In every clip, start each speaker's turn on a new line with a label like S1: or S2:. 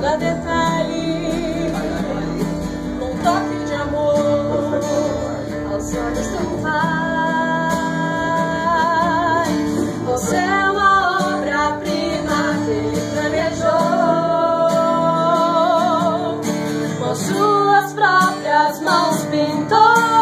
S1: cada detalhe, um toque de amor aos olhos do Pai. Você é uma obra-prima que ele planejou, com suas próprias mãos pintou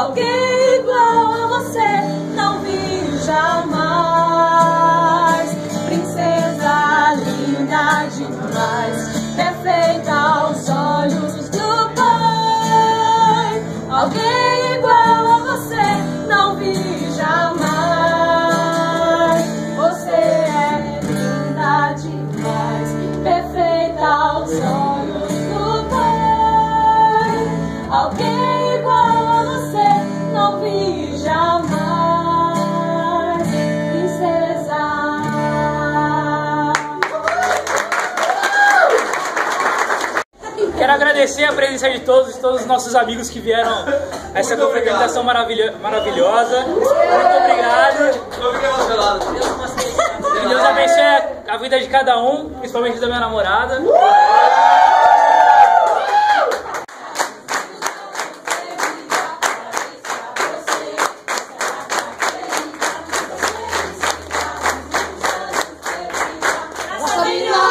S1: Alguém igual a você não vi jamais. Princesa linda demais, perfeita aos olhos do Pai. Alguém igual a você não vi jamais. Você é linda demais, perfeita aos olhos do Pai. Alguém igual não vi jamais, princesa.
S2: Quero agradecer a presença de todos, de todos os nossos amigos que vieram a essa confraternização maravilha- maravilhosa. Muito obrigado. Que Deus abençoe a vida de cada um, principalmente da minha namorada.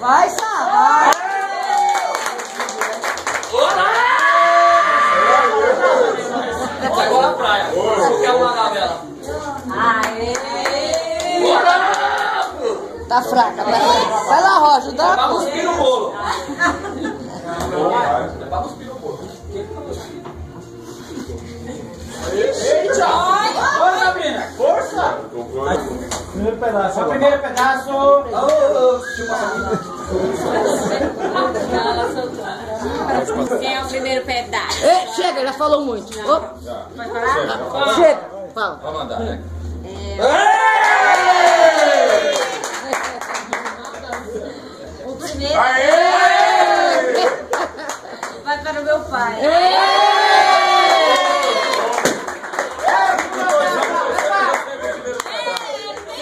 S3: Vai, Sá, vai.
S4: Agora na praia. Eu quero uma vela.
S3: Tá fraca, tá fraca. Vai lá, Roger, dá
S4: Pra
S3: uma
S4: cuspir no bolo. Pra cuspir no bolo.
S2: Bora, Sabrina! Força! Primeiro pedaço. Primeiro pedaço.
S5: Quem é o primeiro pedaço?
S3: Ei, chega, já falou muito. Ô,
S5: Vai falar?
S3: chega, fala.
S4: Vai mandar, né?
S5: O primeiro vai para o meu pai.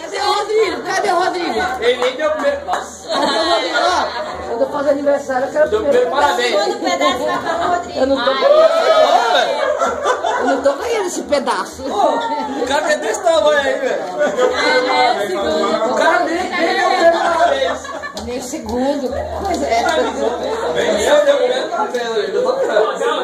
S3: Cadê o Rodrigo? Cadê o Rodrigo?
S4: Ele nem deu primeiro. Nossa.
S3: Cadê o Rodrigo? Eu aniversário, eu quero primeiro.
S4: primeiro parabéns.
S5: Segundo pedaço vai para o Rodrigo.
S3: Eu não tô ganhando. Eu não tô ganhando esse pedaço.
S4: O cara tem desse tamanho aí, velho. O cara nem deu parabéns.
S3: Nem segundo. Coisa é
S4: eu deu primeiro parabéns.